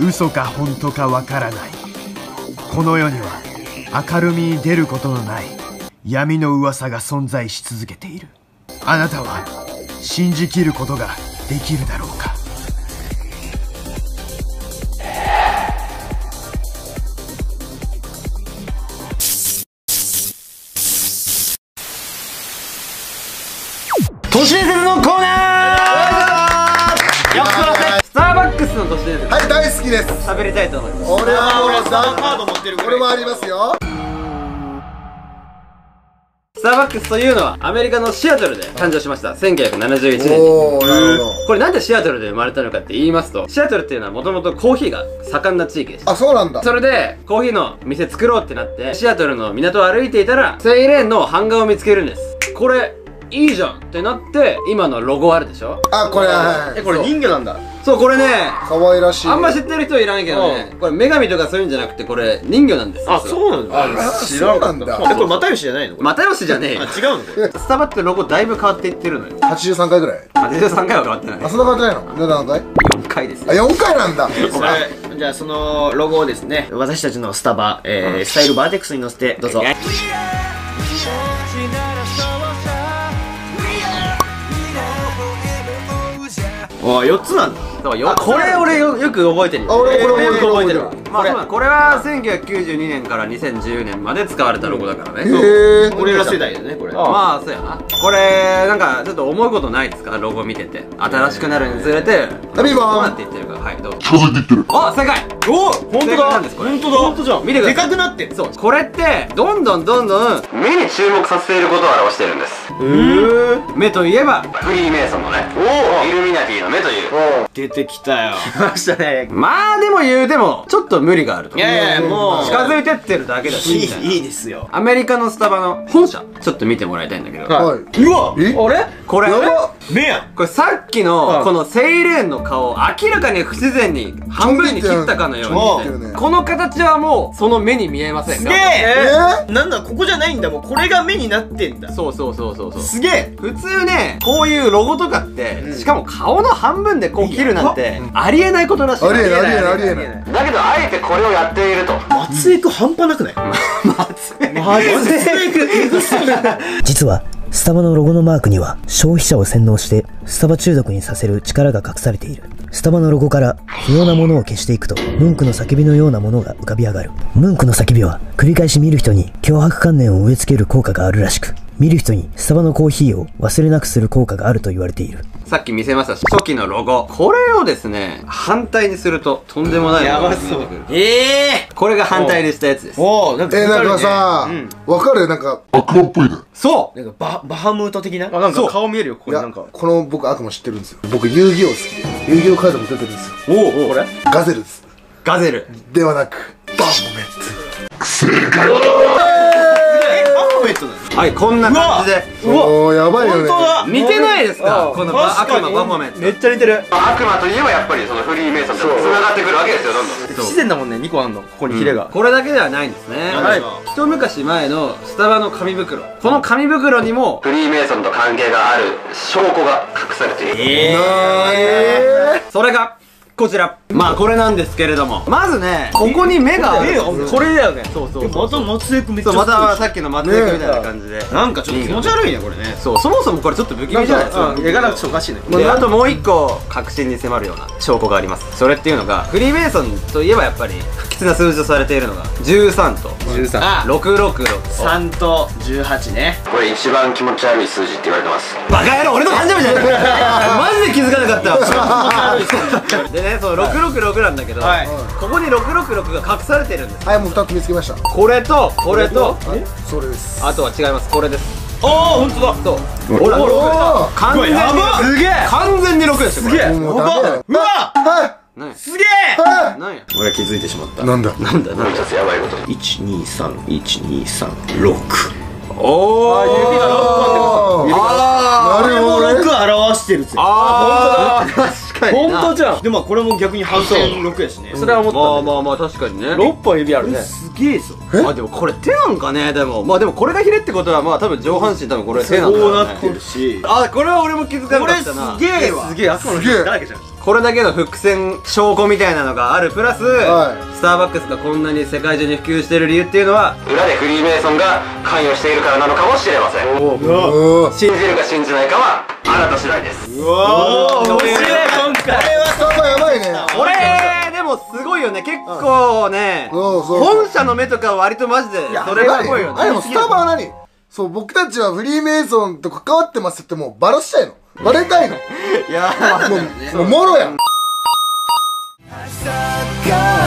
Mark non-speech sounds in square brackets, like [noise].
嘘か本当かわからない。この世には明るみに出ることのない闇の噂が存在し続けている。あなたは信じきることができるだろうか。都市伝説のコーナーバックスの都市伝説はい大好きです。喋りたいと思います。俺はもうスターカード持ってる俺もありますよ。スターバックスというのはアメリカのシアトルで誕生しました。1971年。におおなるほど。これなんでシアトルで生まれたのかって言いますとシアトルっていうのはもともとコーヒーが盛んな地域でした。あそうなんだ。それでコーヒーの店作ろうってなってシアトルの港を歩いていたらセイレーンの版画を見つけるんです。これいいじゃんってなって今のロゴあるでしょ？あこれはいえこれ人魚なんだ。そうこれね可愛らしい。あんま知ってる人いらんけどね。これ女神とかそういうんじゃなくてこれ人魚なんですあそうなんだ。あそうなんだ。えこれ又吉じゃないの？又吉じゃねえよあ違うのこれスタバってロゴだいぶ変わっていってるのよ。83回ぐらい。83回は変わってない。あそんな感じないの？で何回4回です。あ4回なんだ。じゃあそのロゴをですね私たちのスタバ、えー、スタイルバーテックスに乗せてどうぞお4つなんだ。そうよこれ俺よよく覚えてるよ。あ俺これよく覚えてる。わまあそうだこれは1992年から2010年まで使われたロゴだからね。へえ俺ら世代だよねこれ。まあそうやな。これなんかちょっと思うことないですか？ロゴ見てて。新しくなるにつれて。あビーバーンっていってるか。はいどうぞ。近づいていってる。あ正解。お本正解なんですこれ。本当だ。本当じゃん。見てください。でかくなってる。そう。これってどんどんどんどん目に注目させていることを表しているんです。目といえばフリーメイソンのね。イルミナティの目という。出てきたよ。来ましたね。まあでも言うてもちょっと無理があると。いやいやもう。近づいてってるだけだし。いいないいいですよ。アメリカのスタバの本社ちょっと見てもらいたいんだけど、はい。うわえ？あれ？これやば目やこれさっきのこのセイレーンの顔を明らかに不自然に半分に切ったかのようにこの形はもうその目に見えませんかすげえ。えなんだここじゃないんだ。もうこれが目になってんだ。そうそうそうそうそう。すげえ。普通ねこういうロゴとかって、しかも顔の半分でこう切るなんてありえないことらしい。ありえないありえないありえない。だけどあえてこれをやっていると。松江区半端なくない？[laughs] 松江。松江 [laughs] 実は、スタバのロゴのマークには消費者を洗脳してスタバ中毒にさせる力が隠されている。スタバのロゴから不要なものを消していくと、ムンクの叫びのようなものが浮かび上がる。ムンクの叫びは繰り返し見る人に脅迫観念を植え付ける効果があるらしく、見る人にスタバのコーヒーを忘れなくする効果があると言われている。さっき見せました初期のロゴ。これをですね反対にするととんでもない。ものが見えてくるええこれが反対にしたやつです。おおなんかえなんかさうん。わかる？なんかそう。なんかババハムート的な？あなんそう。か顔見えるよここなんか。この僕悪魔知ってるんですよ。僕遊戯王好き。で遊戯王カードも出てるんですよ。おおこれ？ガゼルです。ガゼル。ではなくバーモメッえはいこんな感じで。トおーやばいよね。本当だ。似てないですか？このバ悪魔バフォメめっちゃ似てる。悪魔といえばやっぱりそのフリーメイソンと繋がってくるわけですよどんどん。不自然だもんね2個あんの。ここにヒレが。これだけではないんですね。はい。一昔前のスタバの紙袋。この紙袋にもフリーメイソンと関係がある証拠が隠されている。えなー。えそれがこちら。まあこれなんですけれども。まずねここに目がある。えこれだよね。そうそうまた松江区めっちゃそうまたさっきの松江区みたいな感じで。なんかちょっと気持ち悪いねこれね。そうそもそもこれちょっと不気味じゃないですか。うん絵柄がちょっとおかしいねであともう一個確信に迫るような証拠があります。それっていうのがフリーメイソンといえばやっぱり不吉な数字とされているのが13と。13あ666 3と。18ね。これ一番気持ち悪い数字って言われてます。バカ野郎俺の誕生日じゃない [laughs] マジで気づかなかったでねその666なんだけど、はい。ここに666が隠されてるんです。はいもう2つ見つけました。これとこれとそれです。あとは違います。これです。ああ本当だ。そう。ほらおー。完全にやばすげえ。完全に6ですよこれもうダメだ。ようわ。すげえ。は何や俺は気づいてしまった。いなんだ？なんだなんだ。やばいこと。123123おー。指が6本であー。なるほどね6表してるぜ。あー確かにな。本当じゃん。でもこれも逆に半線6やしね。それは思ったまあまあまあ確かにね。6本指あるね。すげえぞ。あでもこれ手なんかねでも。まあでもこれがヒレってことはまあ多分上半身多分これ手なんだこうなってるし。あこれは俺も気づかなこれすかったな。げえわ。すげえ。悪魔のすげえ。だらけじゃん。これだけの伏線証拠みたいなのがある。プラス、はい。スターバックスがこんなに世界中に普及してる理由っていうのは裏でフリーメイソンが関与しているからなのかもしれません。信じるか信じないかはあなた次第です。面白いよね。結構ね。本社の目とかは割とマジでそれっぽいよね。あでもスタバは何？そう僕たちはフリーメイソンと関わってますってもうバラしたいの。バレたいの。[laughs] いやもうもろやん。が